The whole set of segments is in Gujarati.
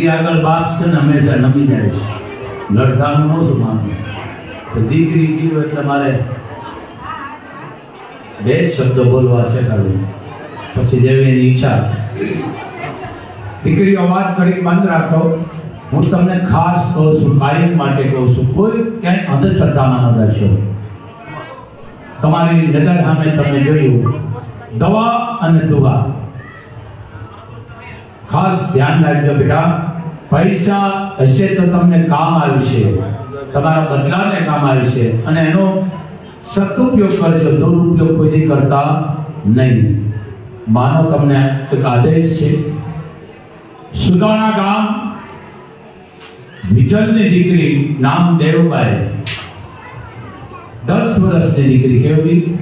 દીકરી આગળ બાપ છે ને હંમેશા નમી જાય છે લડધાનું ન છું માનવું તો દીકરી કીધું એટલે મારે બે જ શબ્દો બોલવા છે કાઢવું પછી જેવી એની ઈચ્છા દીકરી અવાજ ઘડીક બંધ રાખો હું તમને ખાસ કહું છું કાયમ માટે કહું છું કોઈ ક્યાંય અંધશ્રદ્ધામાં ન દર્શો તમારી નજર સામે તમે જોયું દવા અને દુવા ખાસ ધ્યાન રાખજો બેટા પૈસા હશે તો તમને કામ આવશે તમારા બદલાને કામ આવશે અને એનો સદુપયોગ કરજો. દુરુપયોગ કોઈ કરતા નહીં. માનો તમને એક આદેશ છે. સુદાણા ગામ વિજલની દીકરી નામ દેવભાઈ દસ વર્ષની દીકરી કેવી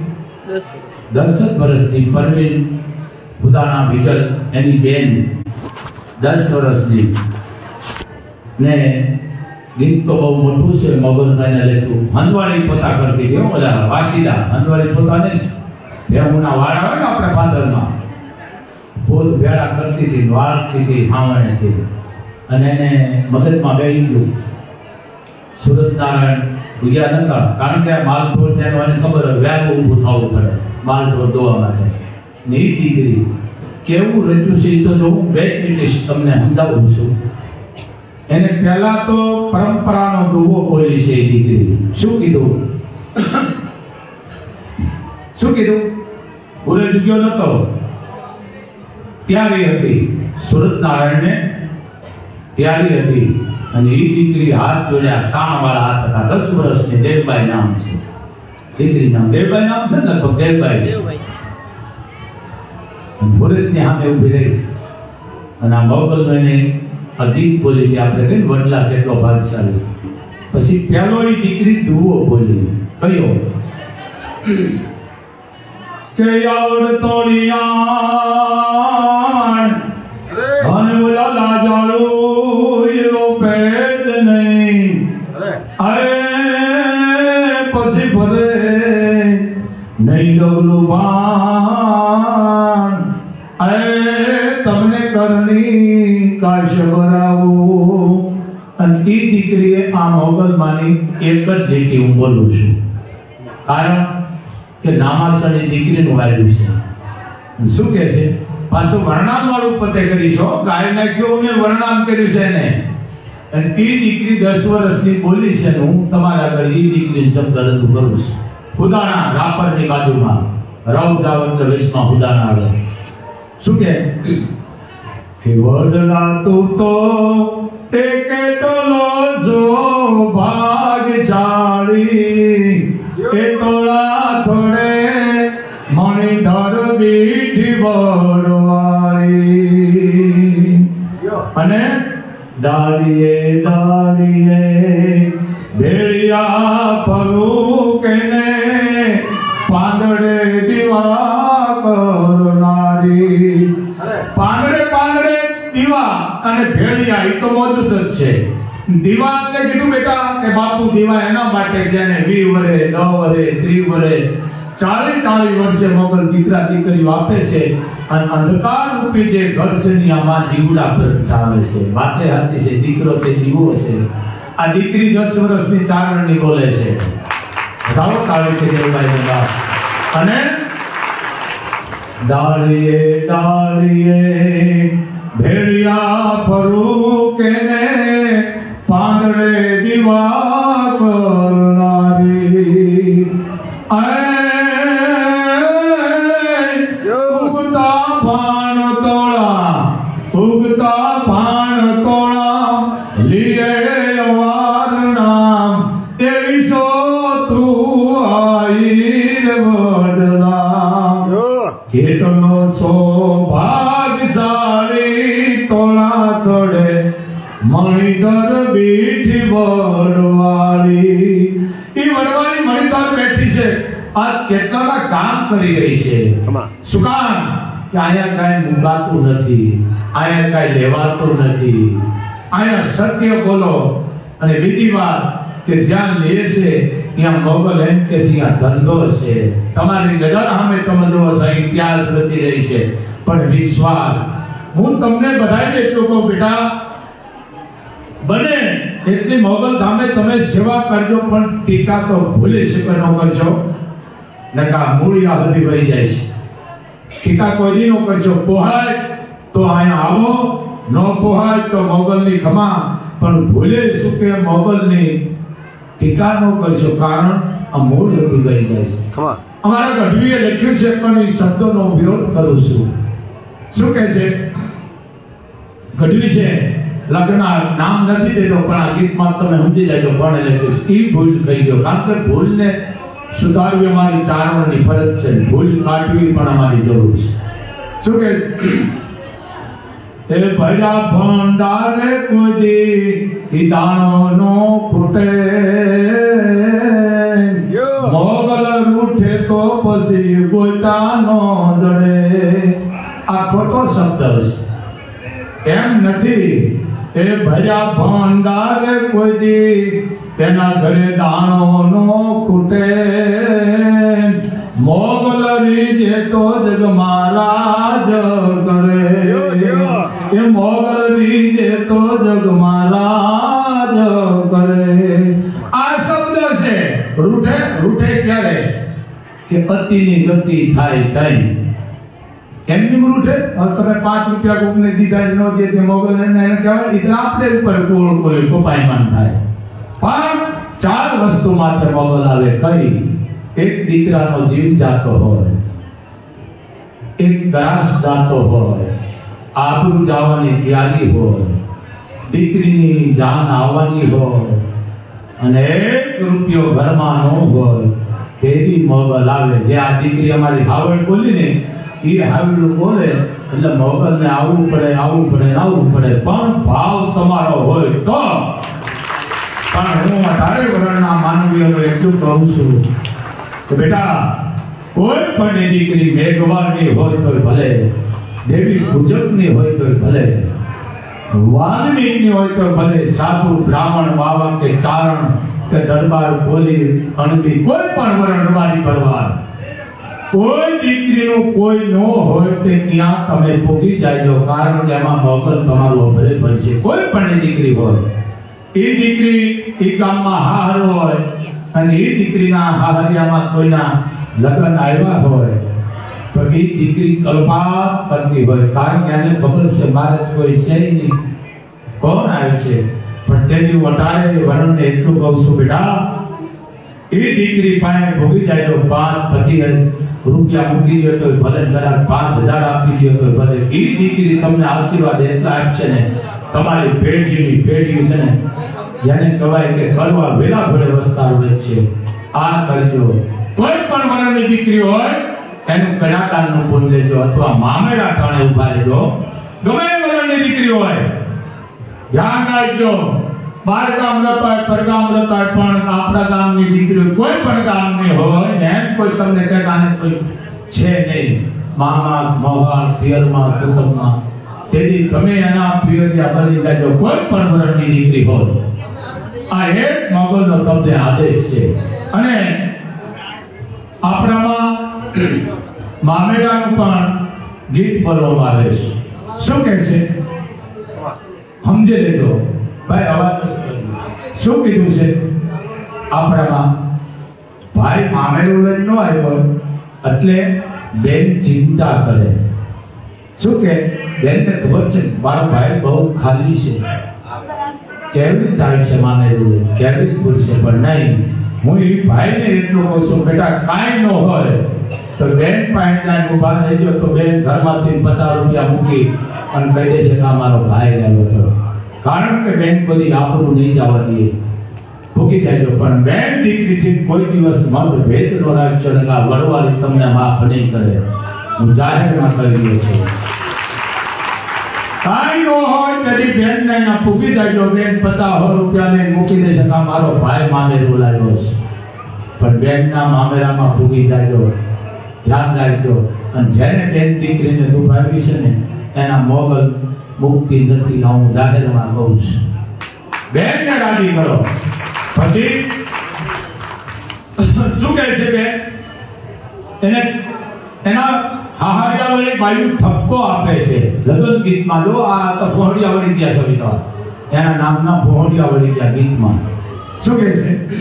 દસ જ વર્ષની પરવીન ખુદાના વિજલ એની બેન. દસ વર્ષની. ને ગીત તો બહુ મોટું છે મગનભાઈને લેતું હનવાળી પોતા કરતી કેવું ઓલા વાસીદા હનવાળી પોતા ને ભેહુના વાળ આવે ને આપણે પાદરમાં. પોત ભેળા કરતી હતી, વાળતી હતી હાવણેથી અને એને મગજમાં બેસી ગયું. સુરત નારાયણ ગયા નતા કારણ કે આ માલઢોર તેનો એને ખબર હોય વહેલું ઊભું થવું પડે માલપુર દોવા માટે. ની દીકરી, કેવું રજૂ છે તો જો હું બે મિનિટ તમને સમજાવું છું. એને પહેલા તો પરંપરાનો દુવો બોલી છે એ દીકરી. શું કીધું? શું કીધું? ભૂલે જુગ્યો નતો. ત્યારે હતી. સુરત નારાયણને ત્યારે હતી. અને એ દીકરી હાથ જોડ્યા સાણવાળા હાથ હતા. દસ વર્ષની દેવબાઈ નામ છે. દીકરી નામ દેવબાઈ નામ છે ને? લગભગ દેવબાઈ છે. અને ભૂરતની સામે ઊભી રહી. અને આ મોગલભાઈને ગીત બોલી હતી આપણે કહીએ વડલા કેટલો ભાગશાળી. પછી પહેલો એ દીકરી દુવો બોલી. કયો? કે આવડ તોડિયાણ અને બોલા લાજાળો એવો પેજ નહીં. અરે. પછી ભલે નહીં ડગલું બાણ અરે તમને કરણી અને એ દીકરીએ આ મોગલમાંની એક જ લીટી હું બોલું છું. કારણ કે નામાસણી દીકરીનું વાર્યું છે. શું કે છે? પાછું વર્ણામ વાળું પતે કરી છો? ગાય નાખ્યો મેં વર્ણામ કર્યું છે ને અને એ દીકરી દસ વર્ષની બોલી છે હું તમારા આગળ એ દીકરીને શબ્દ રજૂ કરું છું. ખુદાના રાપરની બાજુમાં, રવ જાવ વિશ્વમાં ખુદાના આગળ. શું કે વડલા તું તો એક ટોલો જો ભાગશાળી એ તોળા થોડે મણિધર બીઠી બળવાળી અને ડાળીએ ડાળીએ તો મોજૂદ જ છે? દીવા એટલે કીધું બેટા કે બાપુ દીવા એના માટે જેને વી વરે દસ વરે ત્રી વરે ચાલી ચાલી વર્ષે મોગલ દીકરા દીકરીઓ આપે છે અને અંધકાર રૂપી જે ઘર છે ની આમાં દીવડા પ્રગટાવે છે. વાતે હાથી છે, દીકરો છે, દીવો છે. આ દીકરી દસ વર્ષની ચારણની બોલે છે. બતાવો આવે છે દેવભાઈ અને? ડાળીએ ડાળીએ ભેળિયા ફરું કેને? પાંદડે દીવા આ કેટલાના કામ કરી રહી છે. શું કામ? કે અહીંયા કાંઈ મુકાતું નથી. અહીંયા કાંઈ લેવાતું નથી. અહીંયા સત્ય બોલો. અને બીજી વાત કે જ્યાં લે છે ત્યાં મોગલ એમ કે ત્યાં ધંધો છે. તમારી નજર સામે તમે જોવો ઇતિહાસ રચી રહી છે. પણ વિશ્વાસ. હું તમને બધાને એટલું કહું બેટા બને એટલી મોગલ ધામે તમે સેવા કરજો પણ ટીકા તો ભૂલી શકે ન કરજો નકા મૂળિયા હલી ભરી જાય છે. ખીતા કોઈ દી કરજો. પોહાય તો અહીંયા આવો. ન પોહાય તો મોગલની ખમા. પણ ભૂલે શું કે મોગલની ટીકા ન કરજો. કારણ આ મૂળ વહી જાય છે. અમારા ગઢવીએ લખ્યું છે પણ એ શબ્દોનો વિરોધ કરું છું. શું કહે છે? ગઢવી છે લગ્ન નામ નથી દેતો પણ આ ગીતમાં તમે સમજી જાજો પણ એટલે કે ઈ ભૂલ થઈ ગયો. કારણ કે ભૂલને સુધારવી અમારી ચારણની ફરજ છે. ભૂલ કાઢવી પણ અમારી જરૂર છે. શું કે એ ભર્યા ભંડારે કોઈ દી ઈ દાણો નો ખૂટે. મોગલ રૂઠે તો પછી ગોતાનો જડે. આ ખોટો શબ્દ છે. એમ નથી. એ ભર્યા ભંડારે કોઈ દી તેના ઘરે દાણો નો ખૂટે. મોગલ રીજે તો જગ મહારાજ કરે. એ મોગલ રીજે તો જગ મહારાજ કરે. આ શબ્દ છે રૂઠે રૂઠે ક્યારે? કે પતિની ગતિ થાય તઈ. એમની રૂઠે? તમે પાંચ રૂપિયા કોકને દીધા ન દે તે મોગલ એને એને કહેવાય એટલે આપણે ઉપર કોળ કોપાયમાન થાય. પણ ચાર વસ્તુ માત્ર મોગલ આવે, કઈ? એક દીકરાનો જીવ જાતો હોય, એક ગ્રાસ જાતો હોય આબરૂ જવાની તૈયારી હોય, દીકરીની જાન આવવાની હોય, અને એક રૂપિયો ઘરમાં ન હોય, તેથી મોગલ આવે. જે આ દીકરી અમારી હાવડ બોલી ને, એ હાવડું બોલે, એટલે મોગલને આવવું પડે આવવું પડે આવવું પડે, પણ ભાવ તમારો હોય તો પણ હું અઢારે વર્ણના માનવીઓનો એટલું કહું છું. કે બેટા, કોઈ પણ દીકરી મેઘવાની હોય તો ભલે, દેવી પૂજકની હોય તો ભલે, વાલ્મીકની હોય તો ભલે, સાધુ, બ્રાહ્મણ બાવા કે ચારણ કે દરબાર, બોલી, અણબી, કોઈ પણ વરણ રબારી પરવાર કોઈ દીકરીનું કોઈ ન હોય તે ત્યાં તમે ભોગી જાયજો, કારણ કે એમાં મોકલ તમારું અભરે પડશે કોઈ પણ દીકરી હોય. એ દીકરી એ ગામમાં હાહર હોય અને એ દીકરીના હાહરિયામાં કોઈના લગ્ન આવ્યા હોય, તો એ દીકરી કલ્પા કરતી હોય. કારણ કે એને ખબર છે, મારે કોઈ છે નહીં. કોણ આવ્યું છે? પણ તેથી વધારે વર્ણને એટલું કહું છું, બેટા એ દીકરી પાસે ભોગી જાય પાંચ પછી રૂપિયા મૂકી દો તો ભલે કદાચ પાંચ હજાર આપી દો તો ભલે. એ દીકરી તમને આશીર્વાદ એટલા આપશે ને તમારી પેઢીની પેઢી છે ને, જેને કહેવાય કે કડવા વેલા ભળે વસ્તાર છે. આ કરજો. કોઈ પણ વરણની દીકરી હોય, એનું કડાકારનું પૂન લેજો અથવા મામેરા ઠાણે ઊભા રહેજો. ગમે વરણની દીકરી હોય, ધ્યાન રાખજો. બાર ગામ રહેતા હોય, પરગામ રહેતા હોય, પણ આપણા ગામની દીકરીઓ કોઈ પણ ગામની હોય, એમ કોઈ તમને કહે કોઈ છે નહીં. મામા, મોહા, પિયરમાં, કુટુંબમાં તેથી તમે એના પિયરિયા બની જાજો કોઈ પણ વર્ણની દીકરી હોય આ એક મોગલનો તમને આદેશ છે. અને આપણામાં મામેરાનું પણ ગીત બોલવામાં આવે છે. શું કહે છે? સમજી લેજો. ભાઈ, અવાજ શું કીધું છે? આપણામાં ભાઈ મામેરું લઈને ન આવ્યો એટલે બેન ચિંતા કરે. શું કે બેનને ખબર છે, મારો ભાઈ બહુ ખાલી છે. કેવી થાય છે માને રૂએ? કેવી પૂછશે પણ નહીં, હું એ ભાઈને એટલું કહું છું, બેટા, કાંઈ ન હોય. તો બેન પાસે જાય ઊભા થઈ ગયો તો બેન ઘરમાંથી પચાસ રૂપિયા મૂકી અને કહી દેશે કે આ મારો ભાઈ આવ્યો હતો. કારણ કે બેન બધી આપણું નહીં જવા દઈએ ભૂગી જાય પણ બેન દીકરીથી કોઈ દિવસ મત ભેદ નો રાખશો ને આ વડવાળી તમને માફ નહીં કરે. હું જાહેરમાં કહી દઉં છું. કાંઈ ન હોય તેથી બેન ને અહીંયા પૂગી જાય બેન પચાસ રૂપિયા લઈને મૂકી દેશે કે મારો ભાઈ મામેરું બોલાયો છે. પણ બેનના મામેરામાં પૂગી જાય ધ્યાન રાખજો. અને જેને બેન દીકરીને દુભાવી છે ને, એના મોગલ મુક્તિ નથી હું જાહેરમાં કહું છું. બેનને રાજી કરો. પછી, શું કહે છે બેન? એને, એના હાહારિયાવાળી બાયુ ઠપકો આપે છે. લગન ગીતમાં જો આ તો પહોંડિયાવાળી ગયા સવિતા એના નામના પહોંડિયાવાળી ગયા ગીતમાં. શું કહે છે?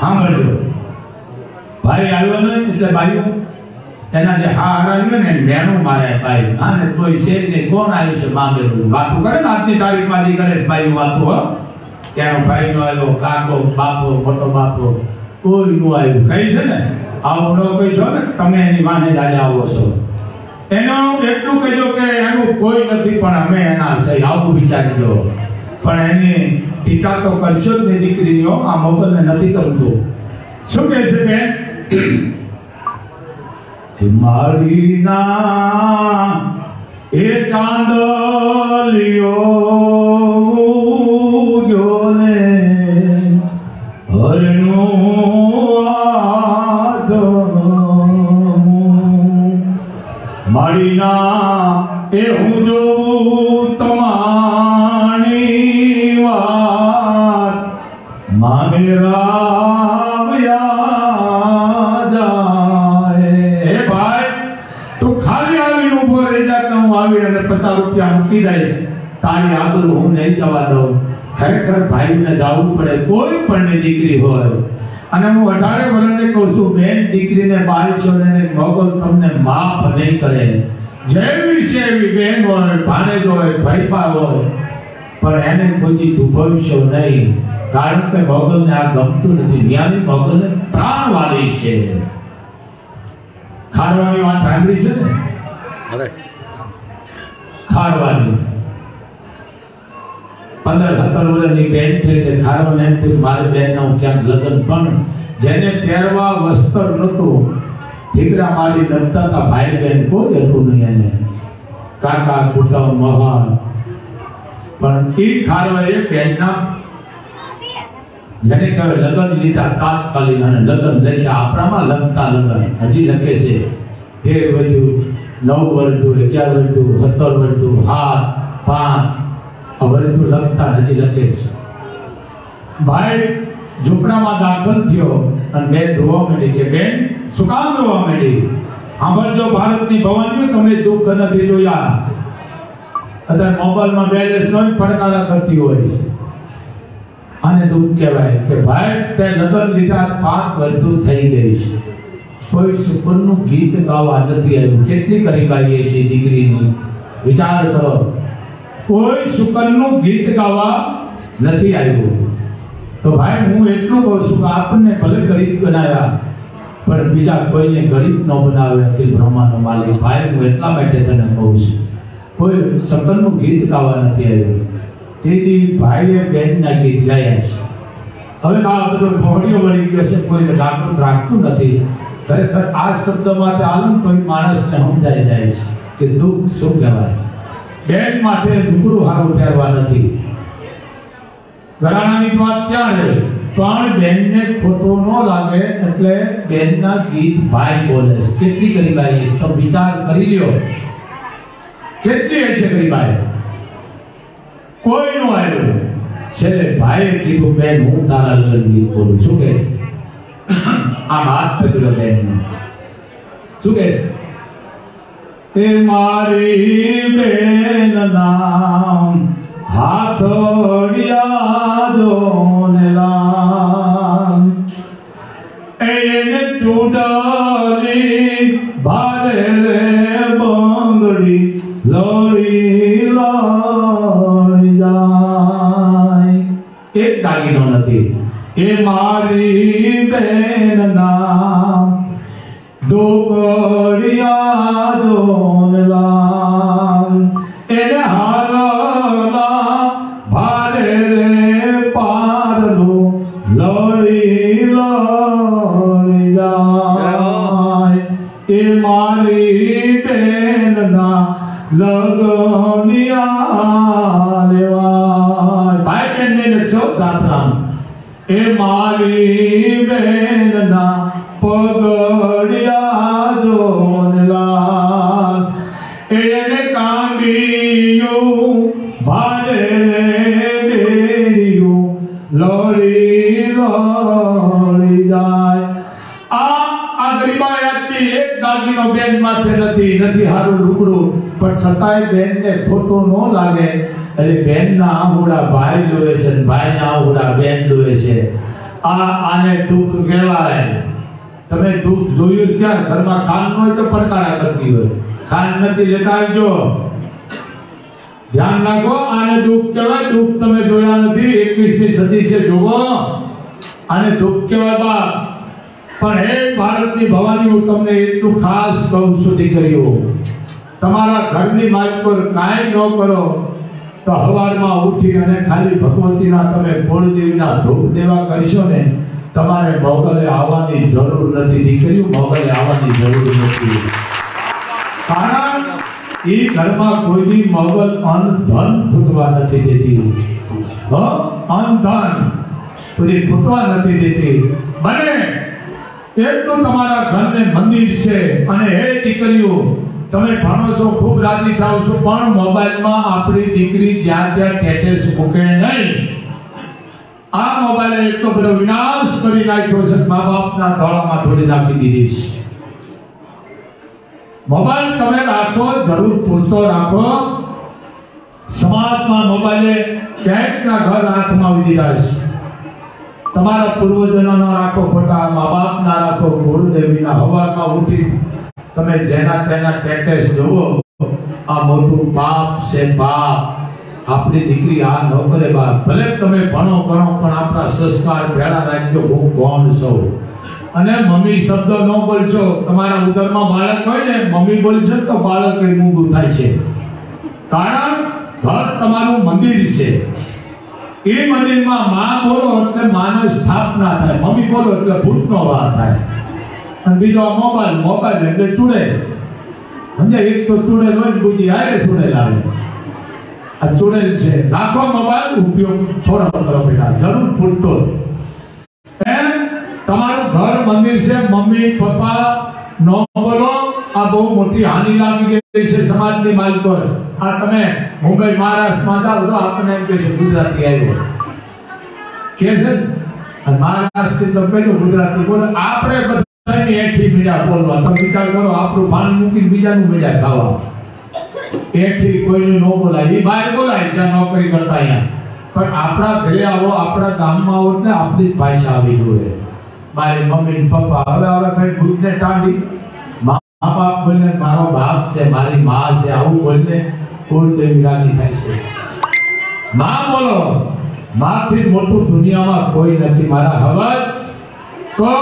સાંભળજો. ભાઈ આવ્યો ને એટલે બાયુ એના જે હાર આવ્યો ને મેણું મારે ભાઈ આને કોઈ છે ને કોણ આવ્યું છે માંગેલું? વાતો કરે ને આજની તારીખમાં જે કરે ભાઈ વાતો, હો. કે ભાઈ નો આવ્યો, કાકો, બાપો, મોટો બાપો, કોઈ નું આવ્યું. કઈ છે ને? આવું કોઈ છો ને, તમે એની વાહે જ આવો છો. એનું એટલું કહેજો કે એનું કોઈ નથી, પણ અમે એના સહી, આવું વિચારી લો. પણ એની ટીકા તો કરશો જ નહીં દીકરીઓ, આ મોબાઈલને નથી ગમતું. શું કહે છે કે મારી ના એ ચાંદલિયો મારી એ હું જોઉં તમારી વાત. માને પચાસ રૂપિયા મૂકી દઈશ. તારી આબરૂ હું નહીં જવા દઉં. ખરેખર ભાઈને જવું પડે. કોઈ પણ દીકરી હોય અને હું અઢારે વર્ષને કહું છું બેન દીકરીને બાળશો છોડીને મોગલ તમને માફ નહીં કરે. જેવી છે એવી બેન હોય ભાણેજ હોય ભાઈપા હોય પણ એને કોઈ દુભવશો નહીં કારણ કે મોગલને આ ગમતું નથી. ન્યાની મોગલને પ્રાણ વાળી છે. ખારવાની વાત સાંભળી છે ને? ખારવાની. પંદર સત્તર વર્ષની બેન થઈ કે ખારો એમ થયું મારી બેનને હું ક્યાંક લગ્ન પણ જેને પહેરવા વસ્ત્ર નહોતું. ઠીકરા મારી નડતા હતા. ભાઈ બેન કોઈ હતું નહીં એને. કાકા, કુટુંબ મહાન પણ એ ખારવાએ બેનના જેને કહેવાય લગ્ન લીધા તાત્કાલિક અને લગ્ન લખ્યા. આપણામાં લખતા લગ્ન. હજી લખે છે. તેર વધ્યું, નવ વધ્યું, અગિયાર વધ્યું, સત્તર વધ્યું હાથ પાંચ વધ્યું લખતા નથી, લખે છે. ભાઈ, ઝૂંપડામાં દાખલ થયો અને બેન રોવા માંડી કે બેન, શું કામ રોવા માંડી? સાંભળજો, ભારતની ભવાની તમે દુઃખ નથી જોયા. અત્યારે મોબાઈલમાં બેલેન્સ નો ફટકારા કરતી હોય. અને દુઃખ કહેવાય કે ભાઈ, તે લગ્ન લીધા પાંચ વધુ થઈ ગઈ છે. કોઈ સુકનનું ગીત ગાવા નથી આવ્યું. કેટલી કરી ગરીબાઈ છીએ દીકરીની? વિચાર કરો. કોઈ શુકનનું ગીત ગાવા નથી આવ્યું. તો ભાઈ, હું એટલું કહું છું કે આપણને ભલે ગરીબ બનાવ્યા પણ બીજા કોઈને ગરીબ ન બનાવે અખિલ બ્રહ્માનો માલિક. ભાઈ, હું એટલા માટે તને કહું છું. કોઈ સકનનું ગીત ગાવા નથી આવ્યું. તેથી ભાઈએ બહેનના ગીત ગાયા છે. હવે આ બધો મોડીઓ વળી ગયો છે કોઈ રાખતું રાખતું નથી. ખરેખર આ શબ્દમાં તે આલમ કોઈ માણસને સમજાઈ જાય છે કે દુઃખ શું કહેવાય? બેન માથે લુગડું હારું પહેરવા નથી. ઘરાણાની વાત ક્યાં છે? પણ બેનને ખોટો ન લાગે એટલે બેનના ગીત ભાઈ બોલે છે. કેટલી ગરીબાઈ તો વિચાર કરી લ્યો. કેટલી હશે ગરીબાઈ કોઈ નો આવ્યું છેલ્લે ભાઈએ કીધું, બેન, હું તારા લગ્ન ગીત બોલું શું કહે છે? આમ હાથ પકડ્યો બેનનો. શું કહે છે? મારી બેન નામ હાથોડિયા દોનેલા એને ચૂડાલી ભારે રે બંગડી લોળી લોળી જાય એક દાગીનો નથી એ મારી બેન નામ ડોકડિયા લગનિયા લેવાય ભાઈ બેન ને લખશો સાતરામ. એ મારી બેનના પગડિયા દોનલા એને કાંડિયું ભારે લોળી લોળી જાય. આ આ ગરીબાયાતની એક દાગીનો બેન માથે નથી નથી હારું લુગડું. પણ છતાંય બેનને ખોટું ન લાગે. એટલે બેનના આહુડા ભાઈ જોવે છે ભાઈના આહુડા બેન જોવે છે. આ આને દુઃખ કહેવાય. તમે દુઃખ જોયું ક્યાં? ઘરમાં ખાંડ હોય તો પડકારા કરતી હોય. ખાંડ નથી લેતા આવજો. ધ્યાન રાખો, આને દુઃખ કહેવાય. દુઃખ તમે જોયા નથી. 21મી સદી છે જોવો આને દુઃખ કહેવાય બાપ. પણ હે ભારતની ભવાની, હું તમને એટલું ખાસ કહું છું દીકરીઓ. તમારા ઘરની માર્ગ પર કાંઈ ન કરો, તો હવારમાં ઉઠી અને ખાલી ભગવતીના તમે કુળદેવીના ધૂપ દેવા કરશો ને, તમારે મોગલે આવવાની જરૂર નથી. દીકરીઓ, મોગલે આવવાની જરૂર નથી. કારણ એ ઘરમાં કોઈની મોગલ અન ધન ફૂટવા નથી દેતી. હો અન ધન બધી ફૂટવા નથી દેતી. બને, એટલું તમારા ઘરને મંદિર છે. અને હે દીકરીઓ તમે ભણો ખૂબ રાજી થાવ છો, પણ મોબાઈલમાં આપણી દીકરી જ્યાં ત્યાં ટેટેસ મૂકે નહીં. આ મોબાઈલે એટલો બધો વિનાશ કરી નાખ્યો છે મા બાપના ધોળામાં થોડી નાખી દીધી છે. મોબાઈલ તમે રાખો, જરૂર પૂરતો રાખો. સમાજમાં મોબાઈલે ક્યાંકના ઘર હાથમાં આવી દીધા છે. તમારા પૂર્વજનોના રાખો ફોટા મા બાપના રાખો ગુરુદેવીના હવારમાં ઉઠી તમે જેના તેના ટેટેસ જોવો આ મોટું પાપ છે પાપ. આપણી દીકરી આ ન કરે બાપ. ભલે તમે ભણો ભણો, પણ આપણા સંસ્કાર ભેળા રાખજો, હું કોણ છું? અને મમ્મી શબ્દ ન બોલશો. તમારા ઉદરમાં બાળક હોય ને, મમ્મી બોલશો તો બાળક એ મૂંગું થાય છે. કારણ ઘર તમારું મંદિર છે. એ મંદિરમાં માં બોલો એટલે માનસ સ્થાપના થાય. મમ્મી બોલો એટલે ભૂતનો વાર થાય. અને બીજો આ મોબાઈલ મોબાઈલ એટલે ચૂડે સમજે એક તો ચૂડેલ હોય ને બીજી હારે ચૂડેલ આ ચૂડેલ છે. રાખો મોબાઈલ, ઉપયોગ થોડો કરો બેટા જરૂર પૂરતો. તમારું ઘર, મંદિર છે. મમ્મી, પપ્પા, નો બોલો. આ બહુ મોટી હાનિ લાગી ગઈ છે સમાજની માલિકો આ તમે મુંબઈ, મહારાષ્ટ્રમાં જાઓ તો આપણને એમ કહે છે, ગુજરાતી આવ્યો. કે છે મહારાષ્ટ્રથી તમે કહ્યું ગુજરાતી બોલે. આપણે બધાની એઠી મીડિયા બોલવા. તમે વિચાર કરો, આપણું પાણી મૂકીને બીજાનું મીડિયા ખાવા. એઠી કોઈને ન બોલાય. એ બહાર બોલાય, જ્યાં નોકરી કરતા અહીંયા. પણ આપણા ઘરે આવો, આપણા ગામમાં આવો એટલે આપણી ભાષા આવી જોઈએ મારી મમ્મી પપ્પા, હવે હવે કઈ ભૂતને ટાંડી. મા બાપ બોલે મારો બાપ છે, મારી મા છે, આવું બોલને કુળદેવી રાજી થાય છે. માં બોલો, માથી મોટું દુનિયામાં કોઈ નથી. મારા હવર તો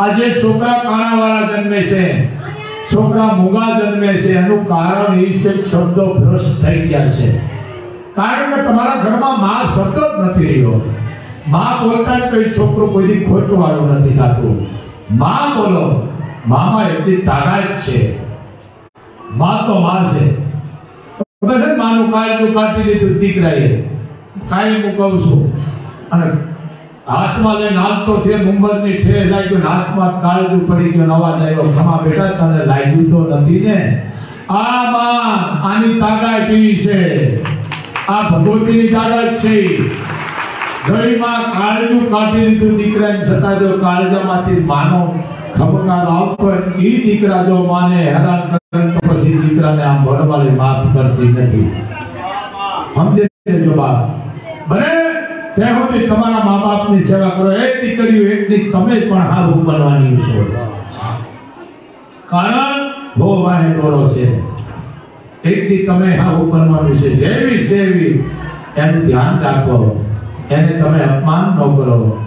આજે છોકરા કાણાવાળા જન્મે છે. છોકરા મૂંગા જન્મે છે. એનું કારણ એ છે શબ્દો ભ્રષ્ટ થઈ ગયા છે. કારણ કે તમારા ઘરમાં માં શબ્દ જ નથી રહ્યો. માં બોલતા જ કોઈ છોકરો કોઈ ખોટું વાળું નથી થતું. માં બોલો, મામાં એટલી તાકાત છે. માં તો માં છે. બધા માનું કાળજું કાઢી લીધું દીકરાએ. કાંઈ હું અને હાથમાં લઈને થયો મુંબરની ઠેર લાગ્યો હાથમાં કાળજું પડી ગયો અવાજ આવ્યો ખમા બેટા તને લાગ્યું તો નથી ને? આ માં આની તાકાત એવી છે. આ ભગવતીની તાકાત છે. ગળીમાં કાળજું કાઢી લીધું દીકરાને, છતાં જો કાળજામાંથી માનો ખબકાર આવતો એ દીકરા જો માને, હેરાન કરે તો પછી દીકરાને આમ ભણવાળી માફ કરતી નથી. સમજે જો બાપ બને? ત્યાં સુધી તમારા મા બાપની સેવા કરો. એક દીકરીઓ એક દી તમે પણ હારું બનવાની છો. કારણ હો વાહે દોરો છે. એક દી તમે હારું બનવાનું છે. જેવી સેવી એનું ધ્યાન રાખો. એને તમે અપમાન ન કરો.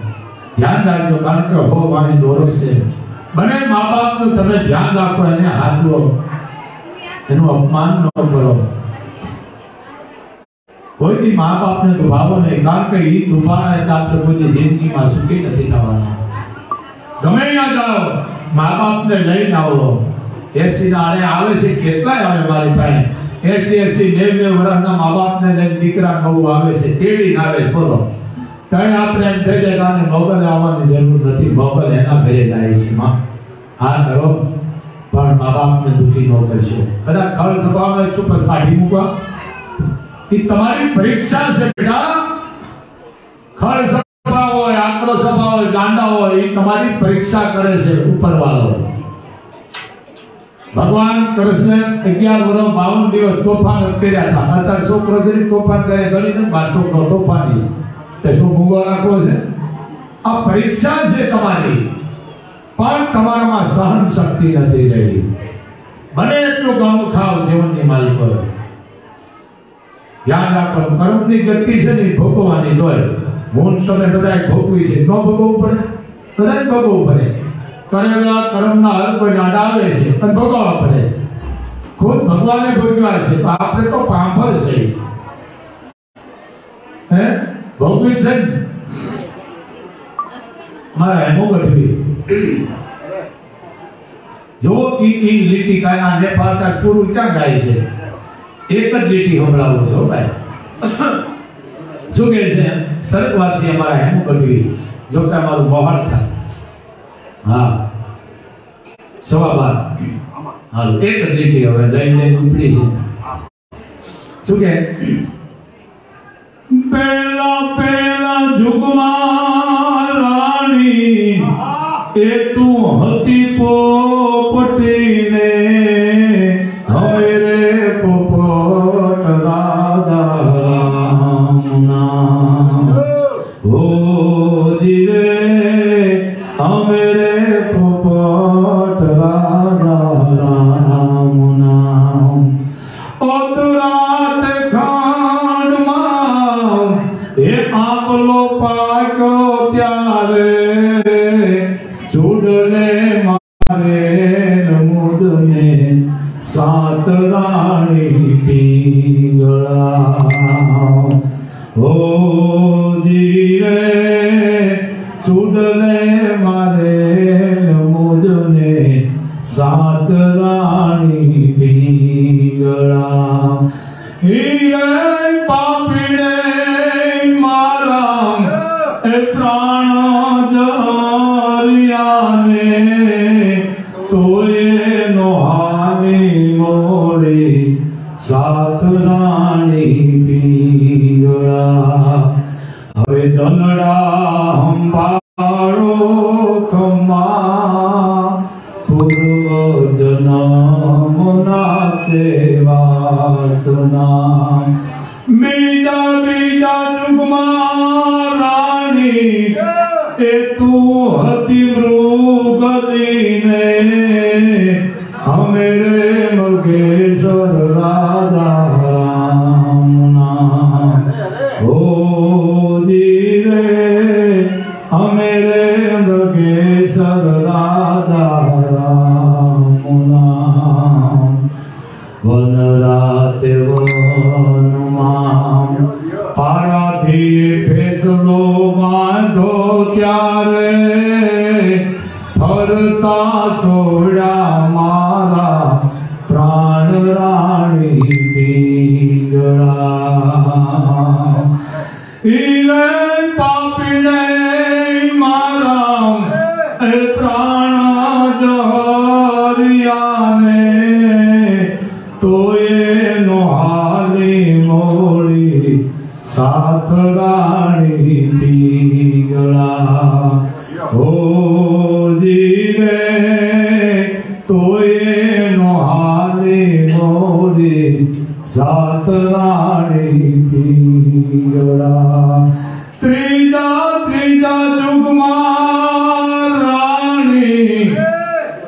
ધ્યાન રાખજો, કારણ કે હો વાહે દોરો છે. બને મા બાપનું તમે ધ્યાન રાખો, એને હાથવો. એનું અપમાન ન કરો. કોઈની મા બાપને દુભાવો નહીં કારણ કે એ દુભાણા એટલે આપણે કોઈની જિંદગીમાં સુખી નથી થવાના. ગમે ત્યાં જાઓ મા બાપને લઈને આવો. એસી ના આને આવે છે કેટલાય આવે મારી પાસે. એસી એસી નેવ નેવ વર્ષના મા બાપને લઈને દીકરા નવું આવે છે, તેડી આવે છે, બોલો. ત્યાં આપણે એમ થઈ જાય કે આને મોગલ આવવાની જરૂર નથી, મોગલ એના ઘરે જાય છે, માં. હા, કરો. પણ મા બાપને દુઃખી ન કરશો. કદાચ ખબર સભામાં શું પછી કાઢી મૂકવા. એ તમારી પરીક્ષા છે બેટા. ખળ સભા હોય આકડો સભા હોય, ગાંડા હોય, એ તમારી પરીક્ષા કરે છે ઉપરવાળો. ભગવાન કૃષ્ણ અગિયાર વર્ષ બાવન દિવસ તોફાન કર્યા હતા. અત્યારે છોકરો જરી તોફાન કરે, ગણી ને બાર છોકરો તોફાની તે શું ભૂગો રાખવો છે? આ પરીક્ષા છે તમારી. પણ તમારામાં સહન શક્તિ નથી રહી. બને એટલું ગમ ખાવ જીવનની માલિક પર ધ્યાન રાખો કર્મની ગતિ છે ને ભોગવવાની હોય. હું તમે બધાએ ભોગવી છે. ન ભોગવવું પડે? બધાએ ભોગવવું પડે. કરેલા કર્મના હર કોઈ નાડા આવે છે. અને ભોગવવા પડે. ખુદ ભગવાને ભોગવ્યા છે. આપણે તો પાંભર છે. હે? ભોગવી છે ને? મારા હેમો ગઢવી. જો ઈ ઈ લીટી કાયા નેપાળ પૂરું ક્યાં ગાય છે? એક જ લીટી સંભળાવું છો ભાઈ શું કહે છે સ્વર્ગવાસી અમારા હેમુ ગઢવી જો કે અમારું મોહર થાય હા સવા બાર હાલો એક જ લીટી હવે લઈ લઈને ઉપડી છે શું કે પેલા પેલા જુગમાં રાણી એ તું હતી પોપટીને ઓ રે મગેશ્વર રાજા રામના વન રાતે વનમાં પારાથી ફેસલો બાંધો ત્યારે ફરતા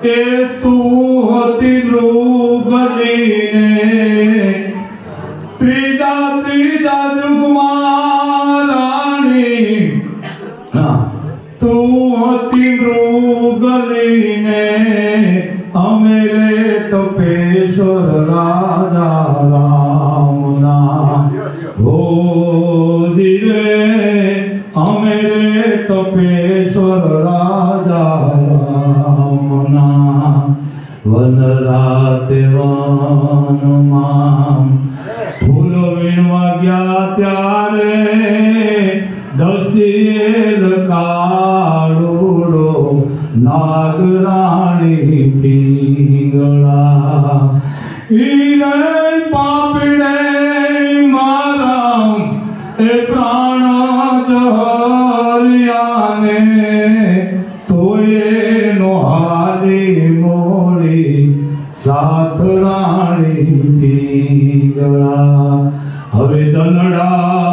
એ તું હતી મૃગલીને हरे कनड़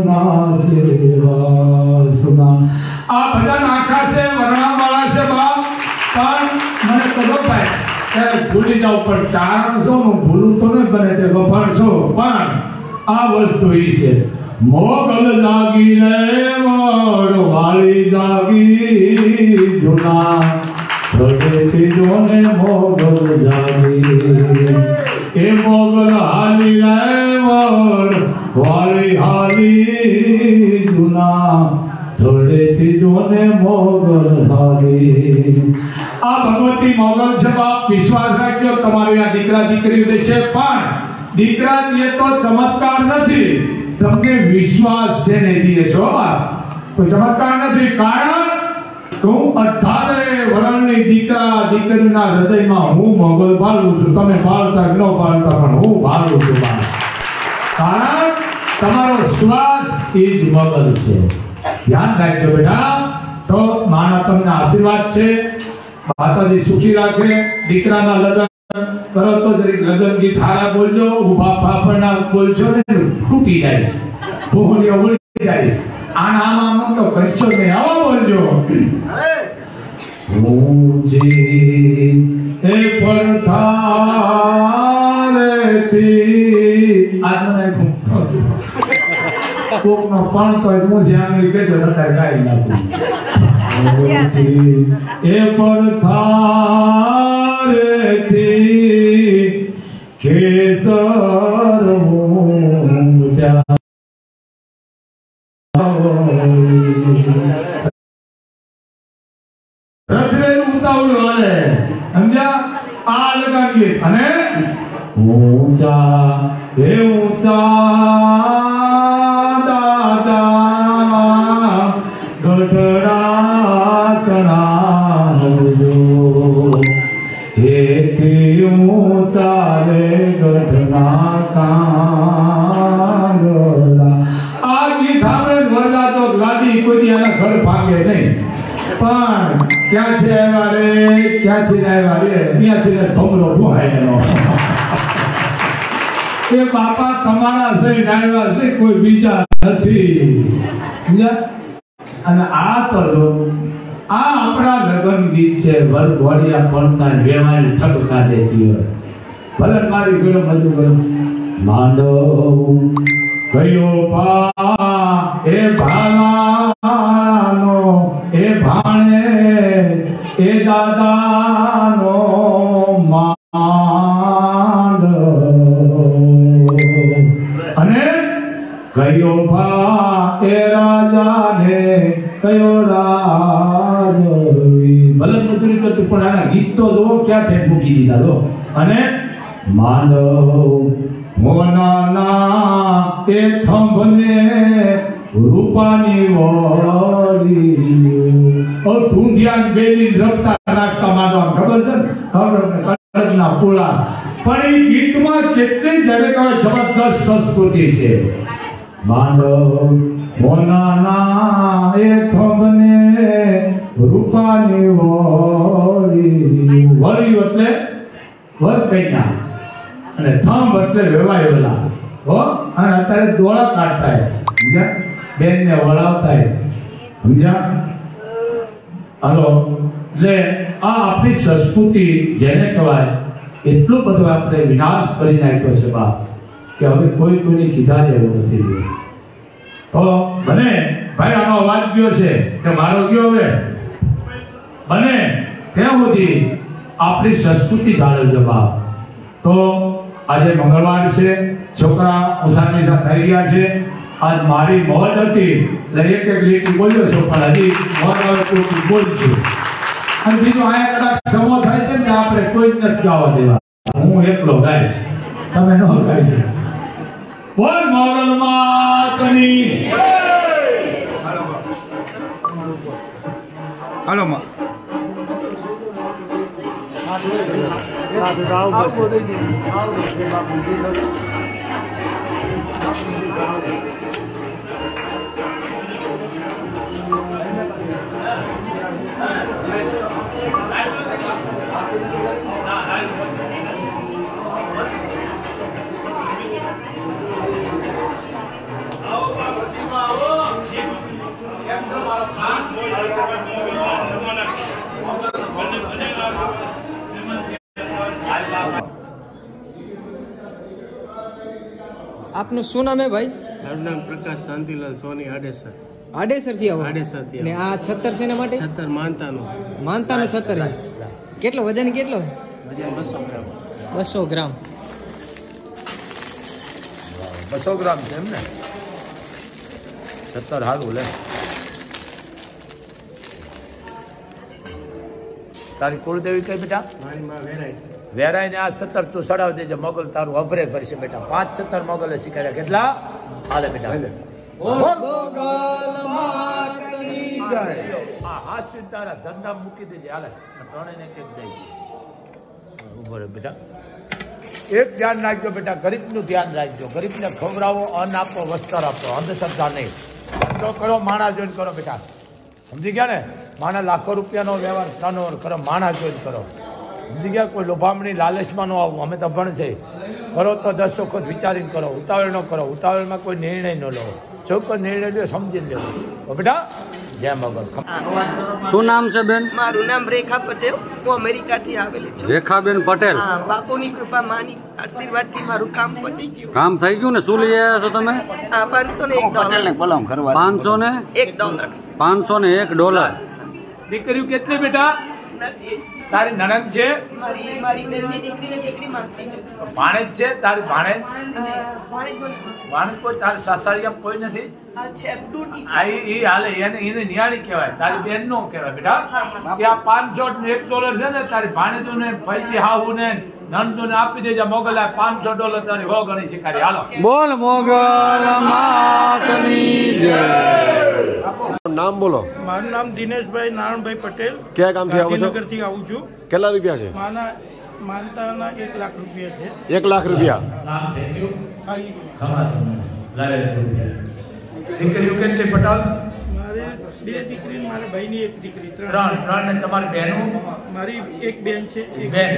મુના સેવા સુના આ બધા આખા છે વર્ણામાળા છે બાપ. પણ મને કદો ભાઈ ત્યારે ભૂલી જાવ પણ ચારણ છો, હું ભૂલું તો નહીં બને તે ગફણ છો. પણ આ વસ્તુ એ છે. મોગલ જાગી રે વાળી જાગી. જુના જોને મોગલ જાગી. એ મોગલ હાલી રે વડ વાળી હાલી જુના. થોડેથી જોને મોગલ હાલી. આ ભગવતી મોગલ છે બાપ, વિશ્વાસ રાખજો, તમારી આ દીકરા દીકરી વિશે પણ દીકરા એ તો ચમત્કાર નથી. તમને વિશ્વાસ છે ને દીએ છો બાપ. કોઈ ચમત્કાર નથી. કારણ આશીર્વાદ છે. માતાજી સુખી રાખે. દીકરાના લગ્ન કરો તો લગ્ન ગીત હારા બોલજો. ઊભા ફાફડા બોલજો ને તૂટી જાય ભૂલી જાય આના આમ આમ તો કરશો ને આવા બોલજો. ઊંચી એ પડથારેથી આને મને કોકનો પણ તો હું છે કે કેજો અત્યારે ગાઈ નાખું એ પડથારેથી કેસર ઊંચા હે ઊંચા દાદા ગઢડા ચણાવજો હેથી ઊંચા રે ગઢના કાંગડા આ ગીત આપણે વરદા તો લાડી કોઈ એના ઘર ભાગે નહીં પણ ક્યાંથી આવ્યા રે ક્યાંથી આવ્યા રે ત્યાંથી ભમરો ભોહાય એનો એ બાપા તમારા છે આવ્યા છે, કોઈ બીજા નથી. અને આ તો આ આપણા લગ્ન ગીત છે વર ઘોડિયા પડતા વેવાણી થકકા દેતી હોય. ભલે મારી ગયો મજુ ગયો માંડો કયો પા એ ભાલાનો એ ભાણે, એ દાદાનો કયો રાજ ભલે મજૂરી કરતું, પણ આના ગીત તો જો ક્યાં ઠેક મૂકી દીધા જો અને માનવ મોનાના એ થંભને રૂપાની વળી. ઓ ઢૂંઢિયા બેલી રફતા રાખતા માંડવા. ખબર છે ને? ખબર કડકના પુળા. પણ એ ગીતમાં કેટલી જડે જબરદસ્ત સંસ્કૃતિ છે. માંડવ મોનાના એ થંભને રૂપાની વળી. વળી એટલે વર કન્યા અને થંભ એટલે વેવાયેલા હો? અને અત્યારે દોડા કાઢતા સમજ્યા? બેનને વળાવતા. સમજ્યા? હાલો? એટલે આ આપણી સંસ્કૃતિ જેને કહેવાય, એટલો બધો આપણે વિનાશ કરી નાખ્યો છે બાપ, કે હવે કોઈ કોઈને કીધા જેવું નથી રહ્યું. તો બને ભાઈ, આનો અવાજ કયો છે? કે મારો કયો હવે? બને ત્યાં સુધી આપણી સંસ્કૃતિ જાળવજો જવાબ. તો આજે મંગળવાર છે, છોકરા ઉષાની સાથે થઈ ગયા છે. આજ મારી મોજ હતી એટલે એક એક લીટી બોલ્યો છો, પણ હજી મોજ આવે તો બોલશું અને બીજું અહીંયા કદાચ સમો થાય છે ને આપણે કોઈ જ નથી ગાવા દેવા. હું એકલો ગાઈશ તમે ન ગાઈશ બોલ મોગલ માતની હાલો માં. Thank આપનું શું નામ હે ભાઈ? મારું નામ પ્રકાશ શાંતિલાલ સોની આડેસર. આડેસરથી આવો. આડેસરથી ને આ છત્તર છે એના માટે? છત્તર માનતાનું. માનતાનું છત્તર કેટલો વજન કેટલો વજન બસો ગ્રામ. બસો ગ્રામ. બસો ગ્રામ છે એમ ને? છત્તર હારું લે. તારી કુળદેવી કઈ બેટા? મારી માં વેરાય વેરાઈને આ સત્તર તું સડાવી દેજે મોગલ તારું અભરે ભરશે બેટા. પાંચ સત્તર મોગલે શીખાડ્યા કેટલા? હાલે બેટા. તારા ધંધા મૂકી દેજે. હાલે. આ કેમ એક એક ઊભો બેટા. એક ધ્યાન રાખજો બેટા. ગરીબનું ધ્યાન રાખજો. ગરીબને ખવડાવો અન્ન આપો વસ્ત્ર આપો. અંધશ્રદ્ધા નહીં. ધંધો કરો માણા જોઈને કરો બેટા. સમજી ગયા ને? માણા લાખો રૂપિયાનો વ્યવહાર ટર્નઓવર કરો માણા જોઈને કરો. સમજી ગયા કોઈ લોભામણી લાલચમાં ન આવવું અમે તો ભણ છે કરો તો દસ વખત વિચારીને કરો ઉતાવળ ન કરો ઉતાવળમાં કોઈ નિર્ણય ન લો. જો કોઈ નિર્ણય લો સમજી લેવો બેટા જય મગર શું નામ છે બેન? મારું નામ રેખા પટેલ. હું અમેરિકાથી આવેલી છું. રેખાબેન પટેલ. બાપુની કૃપા માની આશીર્વાદથી મારું કામ પતી ગયું. કામ થઈ ગયું ને? શું લઈ આવ્યા છો તમે? પાંચસો ને એક ડોલર. પાંચસો ને? એક ડોલર. પાંચસો ને એક ડોલર. દીકરીઓ કેટલી બેટા? નથી. તારી નણંદ છે? ભાણેજ છે? તારી ભાણેજ? ભાણેજ કોઈ તારી સાસરિયા કોઈ નથી? ઈ હાલે એને એને નિયાળી કહેવાય. તારી બેન નો કહેવાય બેટા. કે આ પાંચસો ને એક ડોલર છે ને તારી ભાણેજો ને ભાઈ હાવું ને નંદુ ને આપી દેજે મોગલ આ પાંચસો ડોલર તારી હો ગણી શીખાડી હાલો. બોલ મોગલ માતની જય. નામ બોલો. મારું નામ દિનેશભાઈ નારાયણભાઈ પટેલ. ક્યાં ગામથી આવો છો? થી આવું છું. કેટલા રૂપિયા છે? માના માનતાના એક લાખ રૂપિયા છે. એક લાખ રૂપિયા. દીકરીઓ કેટલી પટાલ? મારે બે દીકરી મારા ભાઈની એક દીકરી ત્રણ. ત્રણ ત્રણ ને તમારી બહેનો? મારી એક બેન છે એક બેન.